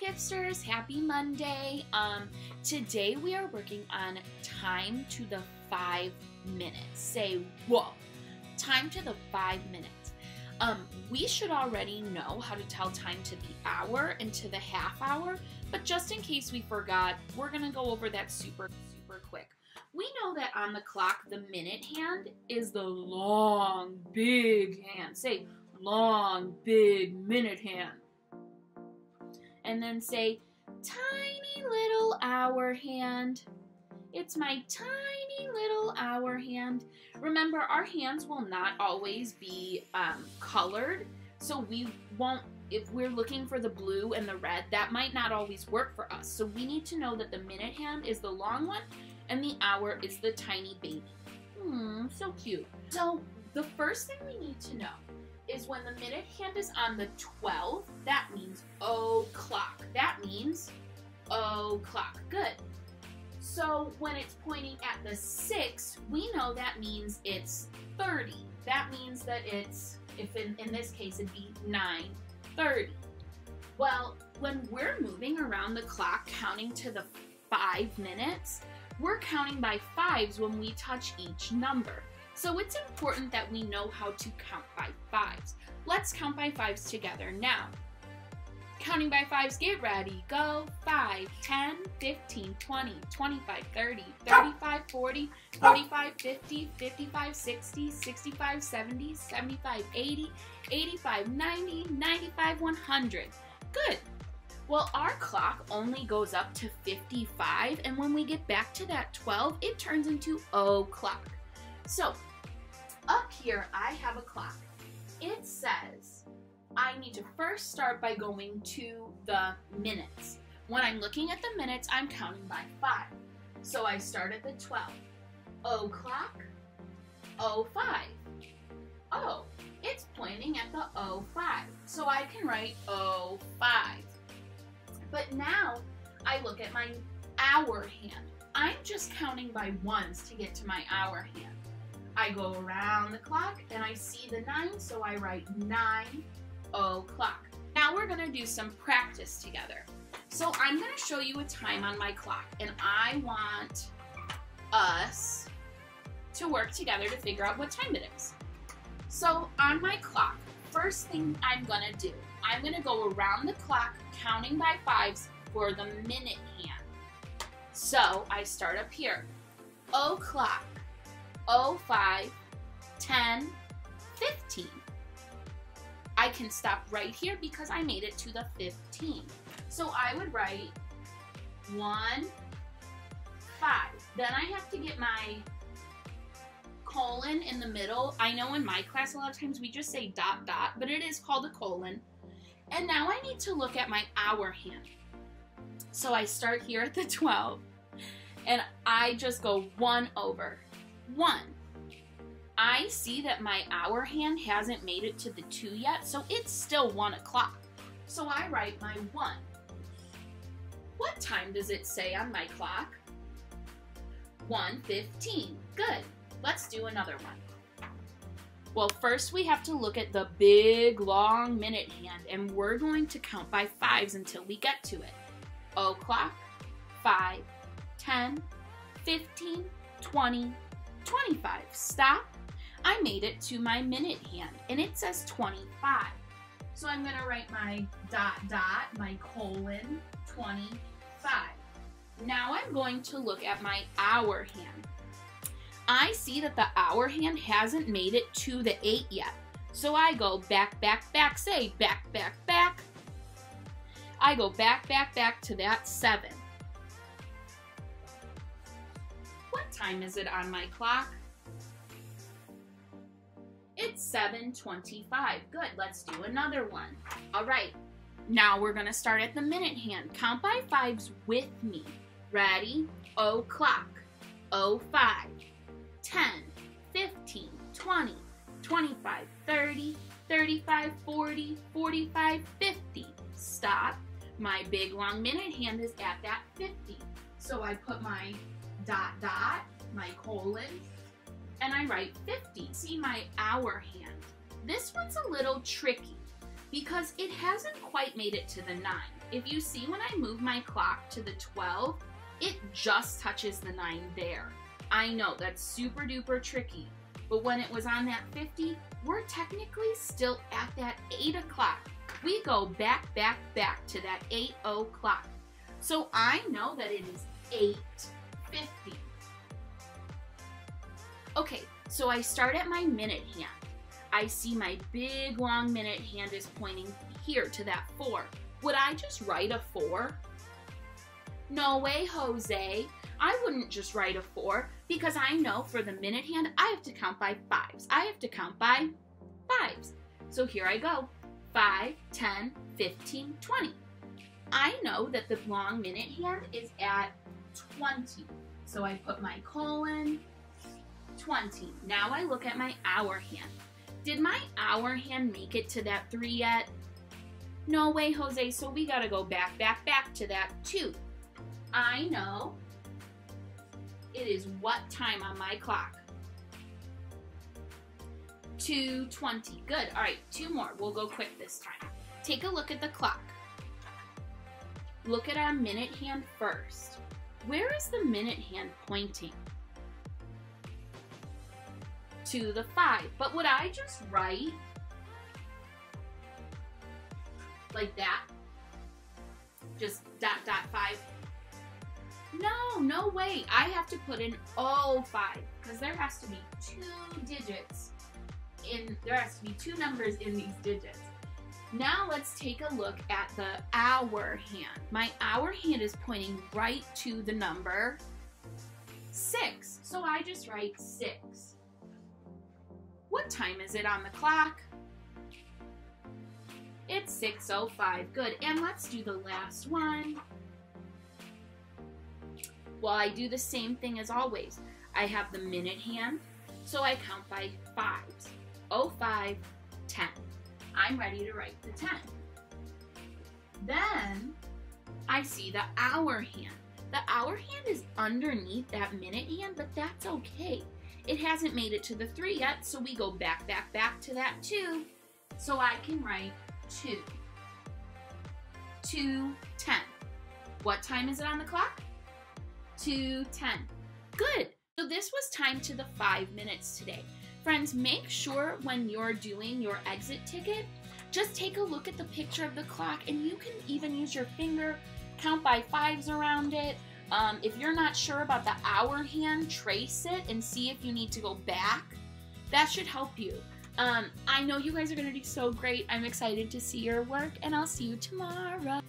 Giftsters, happy Monday. Um, today we are working on time to the five minutes. Say whoa, time to the five minutes. Um, we should already know how to tell time to the hour and to the half hour, but just in case we forgot, we're gonna go over that super, super quick. We know that on the clock, the minute hand is the long, big hand. Say long, big minute hand and then say, tiny little hour hand. It's my tiny little hour hand. Remember, our hands will not always be um, colored, so we won't, if we're looking for the blue and the red, that might not always work for us. So we need to know that the minute hand is the long one and the hour is the tiny baby. Hmm, so cute. So the first thing we need to know is when the minute hand is on the 12, that means oh o'clock. That means oh o'clock. Good. So when it's pointing at the 6, we know that means it's 30. That means that it's, if in, in this case it'd be 9.30. Well, when we're moving around the clock counting to the 5 minutes, we're counting by fives when we touch each number. So it's important that we know how to count by fives. Let's count by fives together now. Counting by fives, get ready, go. 5, 10, 15, 20, 25, 30, 35, 40, 45, 50, 55, 60, 65, 70, 75, 80, 85, 90, 95, 100. Good. Well, our clock only goes up to 55, and when we get back to that 12, it turns into o'clock. So, up here, I have a clock. It says I need to first start by going to the minutes. When I'm looking at the minutes, I'm counting by five. So I start at the 12. O'clock, 05. Oh, it's pointing at the 05. So I can write 05. But now I look at my hour hand. I'm just counting by ones to get to my hour hand. I go around the clock and I see the 9, so I write 9 o'clock. Now we're going to do some practice together. So I'm going to show you a time on my clock and I want us to work together to figure out what time it is. So on my clock, first thing I'm going to do, I'm going to go around the clock counting by fives for the minute hand. So I start up here. O'clock. 05, 10, 15. I can stop right here because I made it to the 15. So I would write 1, 5. Then I have to get my colon in the middle. I know in my class a lot of times we just say dot dot, but it is called a colon. And now I need to look at my hour hand. So I start here at the 12 and I just go 1 over. 1. I see that my hour hand hasn't made it to the 2 yet, so it's still 1 o'clock. So I write my 1. What time does it say on my clock? 1.15. Good. Let's do another one. Well, first we have to look at the big, long minute hand, and we're going to count by fives until we get to it. O'clock, 5, 10, 15, 20, 25. Stop. I made it to my minute hand and it says 25. So I'm going to write my dot dot, my colon, 25. Now I'm going to look at my hour hand. I see that the hour hand hasn't made it to the 8 yet. So I go back, back, back, say back, back, back. I go back, back, back to that 7. What time is it on my clock? It's 7.25. Good, let's do another one. All right, now we're gonna start at the minute hand. Count by fives with me. Ready? O'clock, 05, 10, 15, 20, 25, 30, 35, 40, 45, 50. Stop. My big long minute hand is at that 50. So I put my dot dot, my colon, and I write 50. See my hour hand. This one's a little tricky because it hasn't quite made it to the 9. If you see when I move my clock to the 12, it just touches the 9 there. I know that's super duper tricky, but when it was on that 50, we're technically still at that 8 o'clock. We go back, back, back to that 8 o'clock. So I know that it is 8.50. Okay, so I start at my minute hand. I see my big long minute hand is pointing here to that 4. Would I just write a 4? No way, Jose. I wouldn't just write a 4 because I know for the minute hand I have to count by 5s. I have to count by 5s. So here I go. 5, 10, 15, 20. I know that the long minute hand is at 20. So I put my colon, 20. Now I look at my hour hand. Did my hour hand make it to that 3 yet? No way, Jose, so we gotta go back, back, back to that 2. I know it is what time on my clock? 2.20. Good. All right, two more. We'll go quick this time. Take a look at the clock. Look at our minute hand first. Where is the minute hand pointing? To the 5. But would I just write like that? Just dot dot 5? No, no way. I have to put in all 05 because there has to be two digits in, there has to be two numbers in these digits. Now let's take a look at the hour hand. My hour hand is pointing right to the number 6. So I just write 6. What time is it on the clock? It's 6.05. Good. And let's do the last one. Well, I do the same thing as always. I have the minute hand, so I count by fives. 05, 10. I'm ready to write the 10. Then I see the hour hand. The hour hand is underneath that minute hand, but that's okay. It hasn't made it to the 3 yet, so we go back, back, back to that 2. So I can write 2. 2, 10. What time is it on the clock? 2, 10. Good. So this was time to the 5 minutes today. Friends, make sure when you're doing your exit ticket, just take a look at the picture of the clock and you can even use your finger, count by fives around it. Um, if you're not sure about the hour hand, trace it and see if you need to go back. That should help you. Um, I know you guys are going to do so great. I'm excited to see your work and I'll see you tomorrow.